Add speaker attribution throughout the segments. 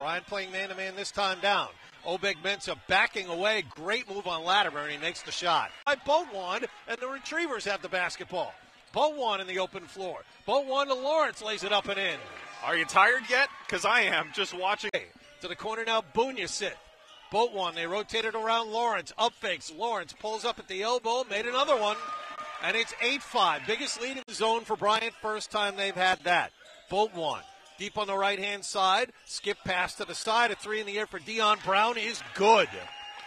Speaker 1: Ryan playing man to man this time down. Obeng-Mensah backing away. Great move on Latimer, and he makes the shot. By Beaudion, and the Retrievers have the basketball. Beaudion in the open floor. Beaudion to Lawrence lays it up and in.
Speaker 2: Are you tired yet? Because I am just watching.
Speaker 1: To the corner now, Bunya sit. Beaudion, they rotated around Lawrence. Up fakes. Lawrence pulls up at the elbow, made another one. And it's 8 5. Biggest lead in the zone for Bryant. First time they've had that. Beaudion Deep on the right hand side. Skip pass to the side. A three in the air for Dion Brown is good.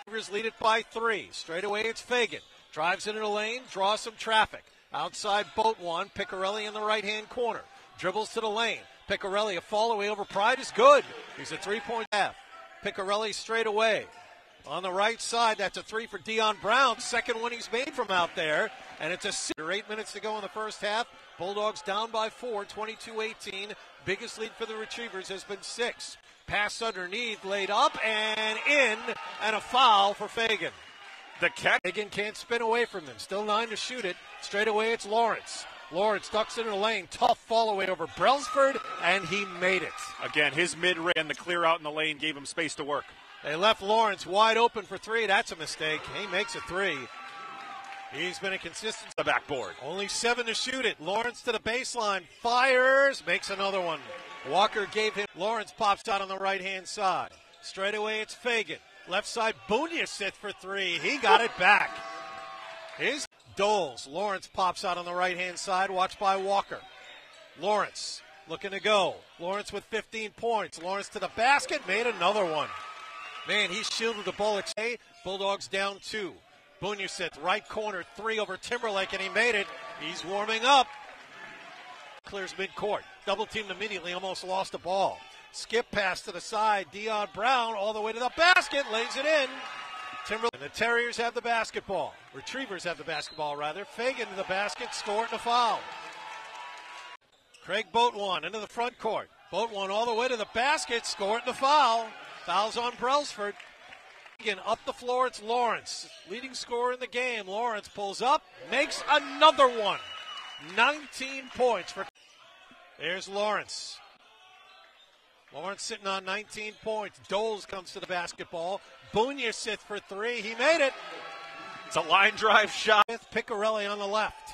Speaker 1: Rivers lead it by three. Straight away it's Fagan. Drives into the lane, draws some traffic. Outside boat one. Picarelli in the right hand corner. Dribbles to the lane. Picarelli, a fall away over Pride is good. He's a three point half. Picarelli straight away. On the right side, that's a three for Dion Brown. Second one he's made from out there. And it's a six. Eight minutes to go in the first half. Bulldogs down by four, 22 18. Biggest lead for the Retrievers has been six. Pass underneath, laid up and in, and a foul for Fagan.
Speaker 2: The catch.
Speaker 1: Fagan can't spin away from them. Still nine to shoot it. Straight away, it's Lawrence. Lawrence ducks into the lane. Tough fall away over Brailsford, and he made it.
Speaker 2: Again, his mid and the clear out in the lane gave him space to work.
Speaker 1: They left Lawrence wide open for three. That's a mistake. He makes a three. He's been a consistent
Speaker 2: the backboard.
Speaker 1: Only seven to shoot it. Lawrence to the baseline, fires, makes another one. Walker gave him. Lawrence pops out on the right hand side. Straight away, it's Fagan. Left side, Bunya sits for three. He got it back. His Doles. Lawrence pops out on the right hand side, watched by Walker. Lawrence looking to go. Lawrence with 15 points. Lawrence to the basket, made another one. Man, he shielded the ball. Bullocks. Bulldogs down two. Bunyasith, right corner, three over Timberlake, and he made it. He's warming up. Clears midcourt. Double teamed immediately, almost lost the ball. Skip pass to the side. Dion Brown all the way to the basket, lays it in. Timberlake. And the Terriers have the basketball. Retrievers have the basketball, rather. Fagan to the basket, score and a foul. Craig Beaudion into the front court. Beaudion all the way to the basket, score and the foul. Fouls on Brailsford. Again, up the floor, it's Lawrence. Leading scorer in the game. Lawrence pulls up, makes another one. 19 points for. There's Lawrence. Lawrence sitting on 19 points. Doles comes to the basketball. Bunya sits for three. He made it.
Speaker 2: It's a line drive shot.
Speaker 1: With Picarelli on the left.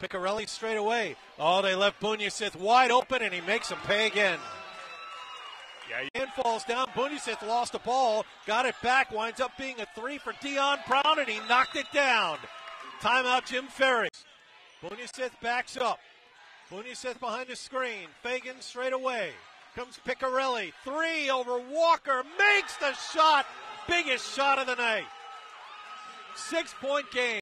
Speaker 1: Picarelli straight away. Oh, they left Bunyasith wide open, and he makes him pay again. Yeah, and falls down. Bunyasith lost the ball, got it back, winds up being a three for Dion Brown, and he knocked it down. Timeout, Jim Ferry. Bunyasith backs up. Bunyasith behind the screen. Fagan straight away. Comes Picarelli. Three over Walker. Makes the shot. Biggest shot of the night. Six point game.